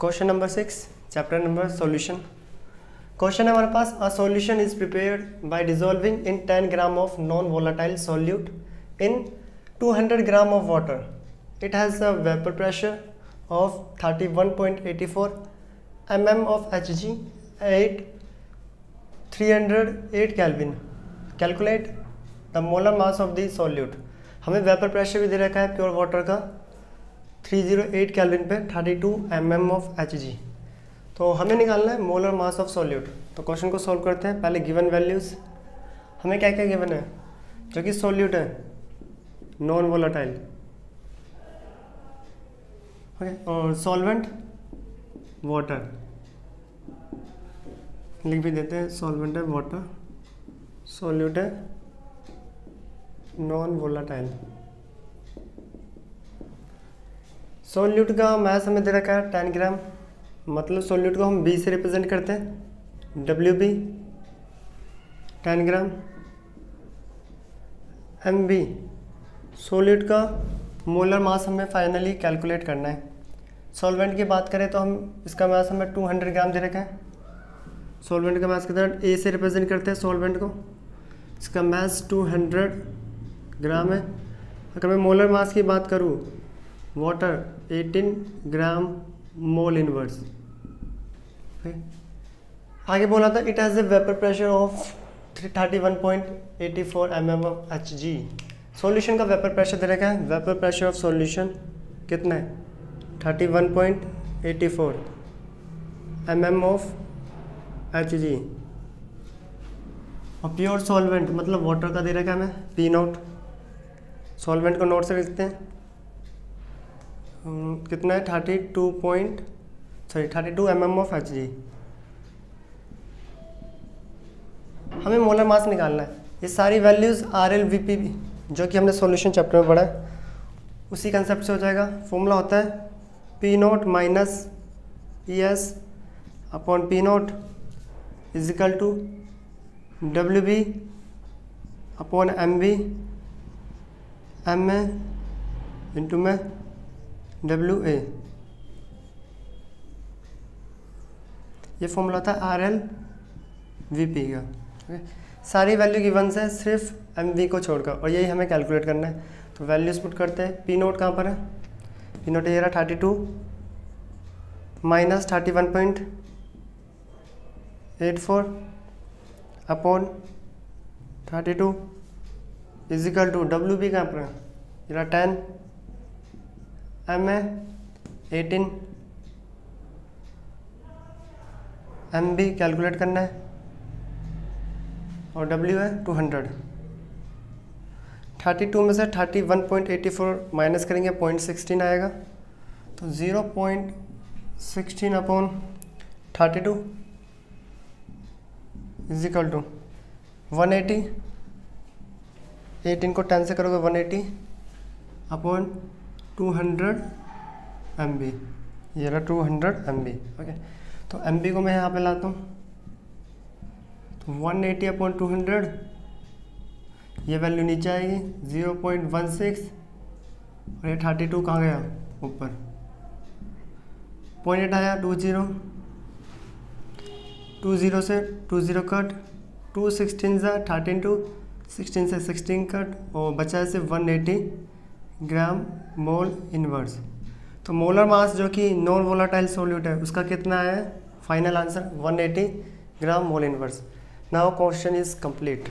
Question number six chapter number solution question हमारे पास a solution is prepared by dissolving in 10 gram of non volatile solute in 200 gram of water it has a vapour pressure of 31.84 mm of Hg at 308 Kelvin. Calculate the molar mass of the solute. हमें vapour pressure भी दे रखा है pure water का 308 Kelvin पे 32 mm of Hg तो हमें निकालना है मोलर मास ऑफ़ सॉल्यूट तो क्वेश्चन को सॉल्व करते हैं। पहले गिवन वैल्यूज़ हमें क्या क्या गिवन है? जो कि सॉल्यूट है। नॉन वोलाटाइल ओके और सॉल्वेंट वाटर लिख भी देते हैं। सॉल्वेंट है वाटर सॉल्यूट है नॉन वोलाटाइल सॉल्यूट का मैथ हमें दे रखा है टेन ग्राम मतलब सोल्यूट को हम बी से रिप्रेजेंट करते हैं। W B ten gram M B solute का मोलर मास हमें फाइनली कैलकुलेट करना है। सॉल्वेंट की बात करें तो हम इसका मास हमें 200 ग्राम दे रखा है। सॉल्वेंट का मास कितना? ए से रिप्रेजेंट करते हैं सॉल्वेंट को। इसका मास 200 ग्राम है। अगर मैं मोलर मास की बात करूँ वाटर 18 ग्राम मोल इनवर्स आगे बोला था it has a vapour pressure of 31.84 mm of H G solution का वेपर प्रेशर दे रखा है। वेपर प्रेशर ऑफ़ सॉल्यूशन कितना है? 31.84 mm ऑफ़ एच जी और प्योर सॉल्वेंट मतलब वाटर का दे रखा है हमें पी नोट सॉल्वेंट को नोट से लिखते हैं। कितना है? Thirty two point sorry thirty two M M of H G हमें मोलर मास निकालना है। ये सारी values R L V P जो कि हमने सॉल्यूशन चैप्टर में पढ़ा है, उसी कंसेप्ट से हो जाएगा। फॉर्मूला होता है P naught minus E S upon P naught equal to W B upon M B M A into में डब्ल्यू ए ये फॉर्मूला था आर एल वी पी का ओके सारी वैल्यू गिवन है सिर्फ़ एम वी को छोड़कर, और यही हमें कैलकुलेट करना है। तो वैल्यूज़ पुट करते हैं। पी नोट कहाँ पर है? पी नोट ये रहा thirty two minus thirty one point eight four upon thirty two equal to W B कहाँ पर है? ये रहा टेन एम है एटीन एम बी कैलकुलेट करना है। और डब्ल्यू है टू हंड्रेड थर्टी टू में से thirty one point eighty four minus करेंगे पॉइंट सिक्सटीन आएगा। तो zero point sixteen upon thirty two equal to one eighty eighteen को टेन से करोगे one eighty upon two hundred M B ये रहा two hundred M B okay तो M B को मैं यहाँ पे लाता हूँ। तो one eighty upon two hundred ये वैल्यू नीचे आएगी ज़ीरो पॉइंट वन सिक्स और ये थर्टी टू कहाँ गया? ऊपर। पॉइंट एट आया टू ज़ीरो टू ज़ीरो से two zero cut two sixteen से थर्टीन टू सिक्सटीन से सिक्सटीन कट और बचा सिर्फ़ one eighty gram mole inverse. तो मोलर मास जो कि नॉन वोलाटाइल सोल्यूट है, उसका कितना है? Final answer 180 gram mole inverse. Now question is complete